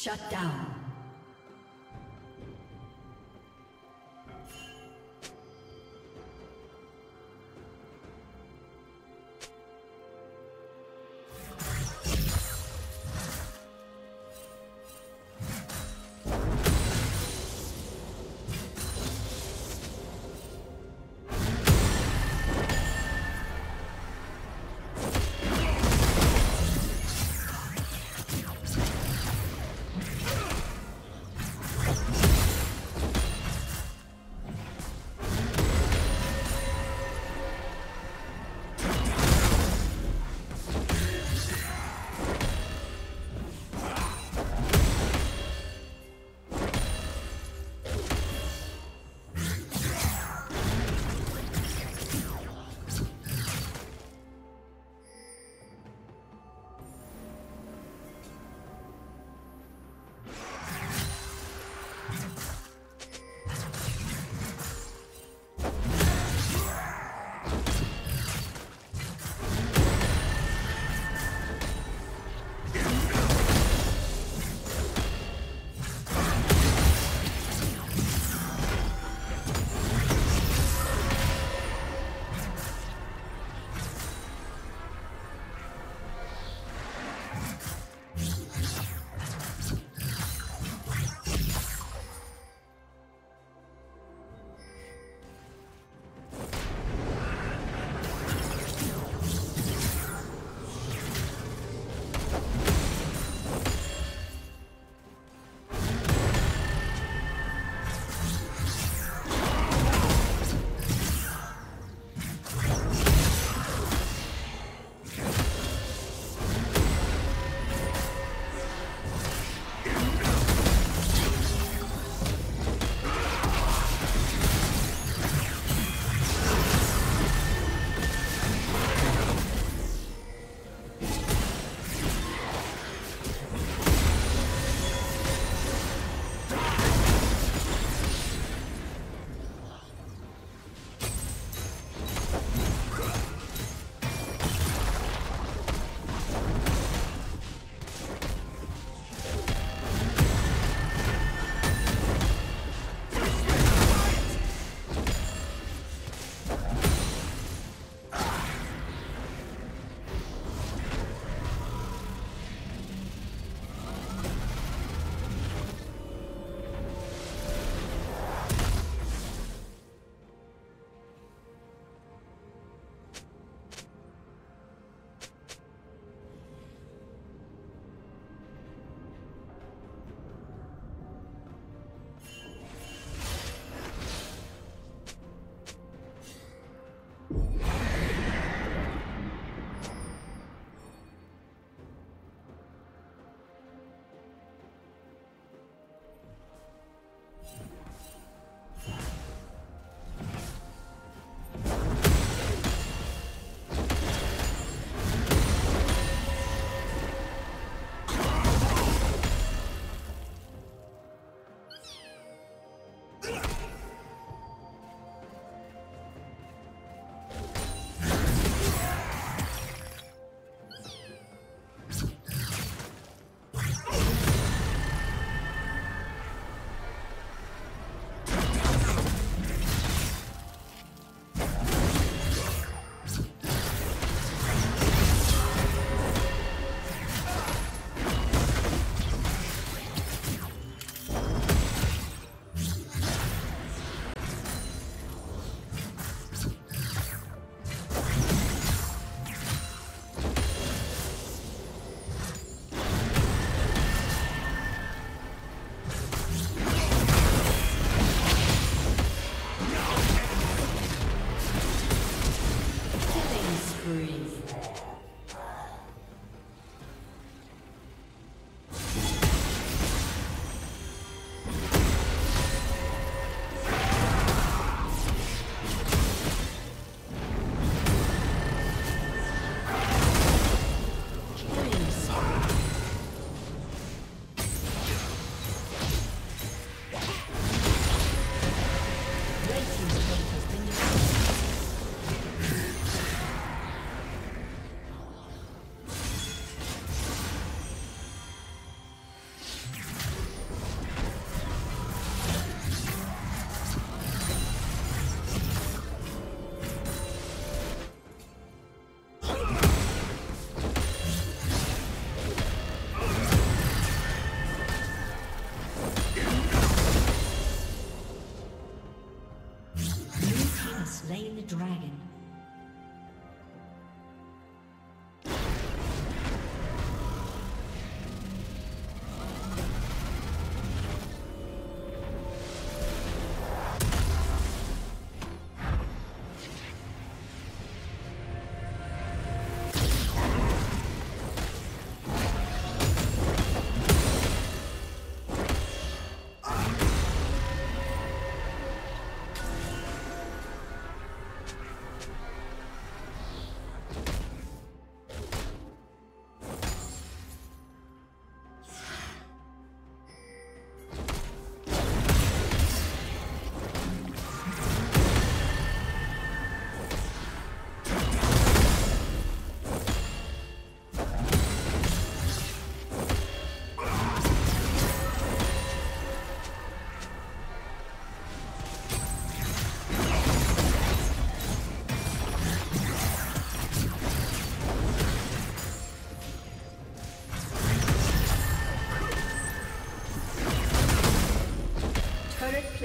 Shut down.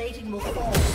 Plating will fall.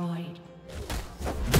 Destroyed.